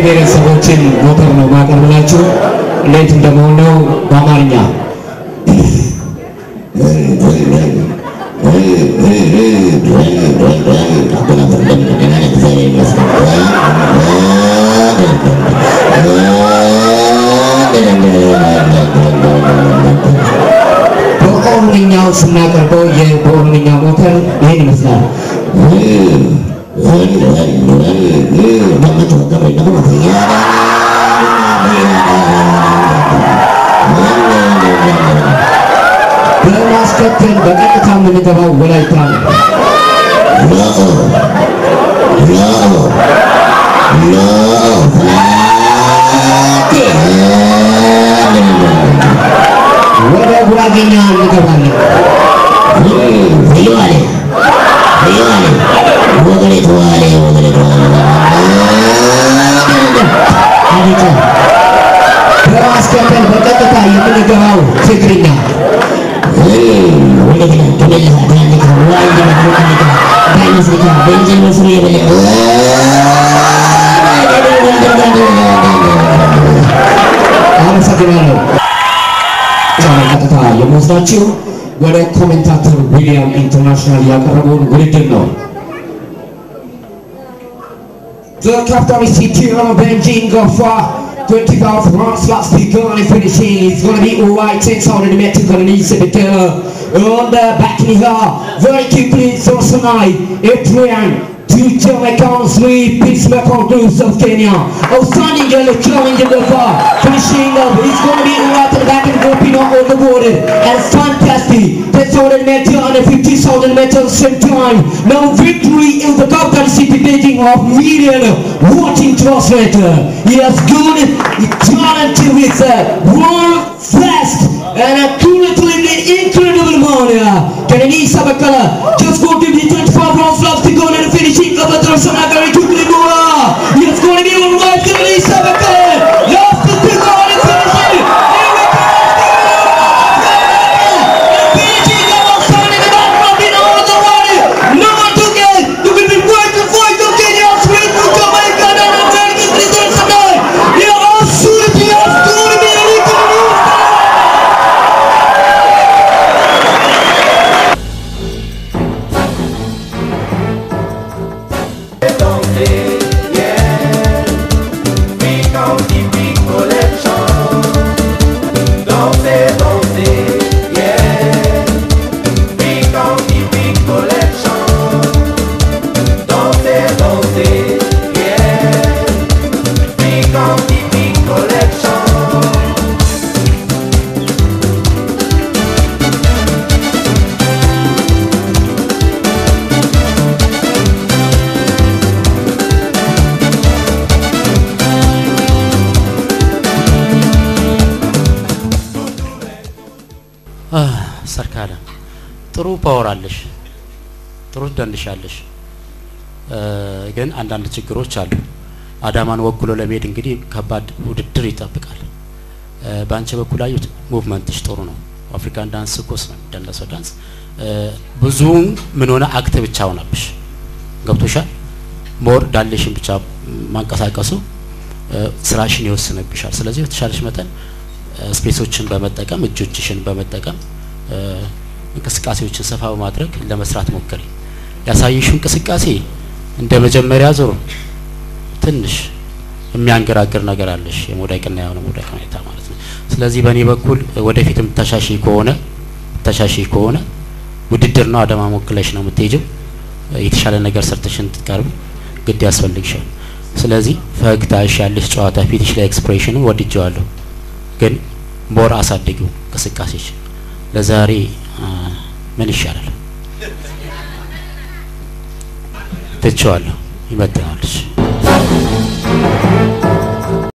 ብሔረሰቦችን ሞተር ነው ማቀርብላችሁ። እንዴት እንደመሆነው በአማርኛ በኦሮምኛው ስናቀርበው የበኦሮምኛ ሞተር ይህን ይመስላል። በማስከተል በቀጥታ የምንገባው ወላይታ ነው። ወደ ጉራጌኛ Gabao, Sikrina. Hey, what are you doing? Do you want to get a wine? Do you want to get a wine? Do you want to get a wine? Mustachio, where a commentator William International Yakaragon written on. The captain is sitting on Benjing of uh, 20,000 rounds slots begun and finishing. It's gonna be alright, 10,000 metric gonna need to be girl. On the back knee her, very quickly, so tonight, Adrian, two Jamaicans, three peacemakers, those of Kenya. Outstanding girl, killing the lover, finishing up. It's gonna be alright on the back and dropping on all the border. And fantastic, 10,000 meter and 50,000 meter same time. Now victory is the top Beijing of million watching translator. He has good talented with uh, world fast and accurately incredible man. Kennedy Sabakala just go to the ሰርካለ ጥሩ power አለሽ፣ ጥሩ ትደንሻለሽ። ግን አንዳንድ ችግሮች አሉ። አዳማን ወክሎ ለመሄድ እንግዲህ ከባድ ውድድር ይጠብቃል። በአንቺ በኩል አዩት movement ሽ ጥሩ ነው። African dance ከሆነ የሚደነሰው ዳንስ ብዙም ምን ሆነ act ብቻ ሆነብሽ። ገብቶሻል። more ዳሌሽን ብቻ ማንቀሳቀሱ ስራሽን ይወስንብሻል። ስለዚህ በተሻለሽ መጠን ስፔሶችን በመጠቀም እጆችሽን በመጠቀም እንቅስቃሴዎችን ሰፋ በማድረግ ለመስራት ሞክሪ። ያሳየሽው እንቅስቃሴ እንደ መጀመሪያ ዙር ትንሽ የሚያንገራግር ነገር አለሽ፣ የመውደቅና የሆነ መውደቅ ሁኔታ ማለት ነው። ስለዚህ በእኔ በኩል ወደፊት የምታሻሺ ከሆነ ተሻሺ ከሆነ ውድድር ነው። አዳማን ወክለሽ ነው የምትሄጀው። የተሻለ ነገር ሰርተሽ እንድትቀርብ ግድ ያስፈልግሻል። ስለዚህ ፈገግታሽ፣ ያለሽ ጨዋታ፣ ፊትሽ ላይ expression ኑን ወድጀዋለሁ፣ ግን more አሳድጊው እንቅስቃሴሽ። ለዛሬ ምን ይሻላል? ትቼዋለሁ። ይመጥናለች